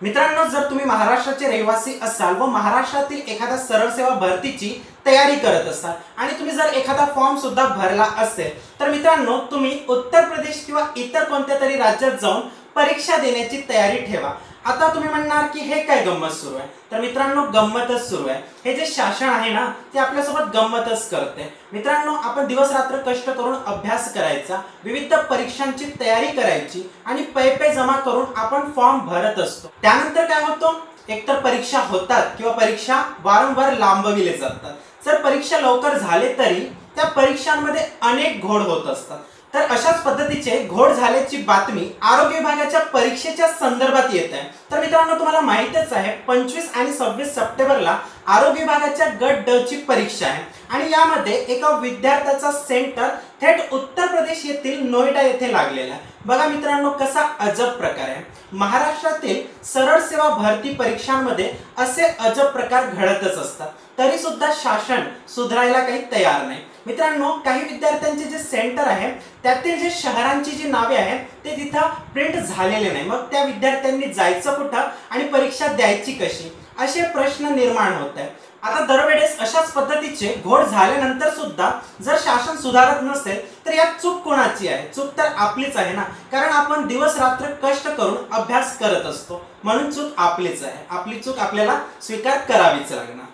मित्रांनो जर तुम्ही महाराष्ट्राचे रहिवासी असाल व महाराष्ट्रातील एखाद्या सरळ सेवा भरतीची तयारी करत असाल आणि तुम्ही जर एखादा फॉर्म सुद्धा भरला असेल तर मित्रांनो तुम्ही उत्तर प्रदेश किंवा इतर कोणत्या तरी राज्यात जाऊन परीक्षा देण्याची तयारी ठेवा. आता तुम्ही म्हणणार की हे काय गंमत सुरू आहे? तर मित्रांनो गंमतच सुरू आहे. हे जे शासन आहे ना ते आपल्यासोबत गंमतच करते. मित्रांनो आपण दिवस रात्र कष्ट करून अभ्यास करायचा विविध परीक्षांची तयारी करायची आणि पैपे जमा करून आपण फॉर्म भरत असतो. त्यानंतर काय होतो? एकतर परीक्षा होतात किंवा परीक्षा वारंवार लांबविले जातात. जर परीक्षा लवकर झाले तरी त्या परीक्षांमध्ये अनेक घोड होत असतात. तर अशाच पद्धतीचे घोड झाल्याची बातमी आरोग्य विभागाच्या परीक्षेच्या संदर्भात येत आहे. तर मित्रांनो तुम्हाला माहितच आहे पंचवीस आणि सव्वीस सप्टेंबरला आरोग्य विभागाच्या गट ड ची परीक्षा आहे. आणि यामध्ये एका विद्यार्थ्याचा सेंटर थेट उत्तर प्रदेश येथील नोएडा येथे लागलेला आहे. बघा मित्रांनो कसा अजब प्रकार आहे. महाराष्ट्रातील सरळ सेवा भरती परीक्षांमध्ये असे अजब प्रकार घडतच असतात. तरी सुद्धा शासन सुधारायला काही तयार नाही. मित्रांनो काही विद्यार्थ्यांचे जे सेंटर आहे त्यातील जे शहरांची जी नावे आहेत ते तिथं प्रिंट झालेले नाही. मग त्या विद्यार्थ्यांनी जायचं कुठं आणि परीक्षा द्यायची कशी? असे प्रश्न निर्माण होत आहे आता दरवेळेस अशाच पद्धतीचे घोड झाल्यानंतर सुद्धा जर शासन सुधारत नसेल तर यात चूक कोणाची आहे? चूक तर आपलीच आहे ना? कारण आपण दिवस रात्र कष्ट करून अभ्यास करत असतो. म्हणून चूक आपलीच आहे. आपली चूक आपल्याला स्वीकार करावीच लागणार.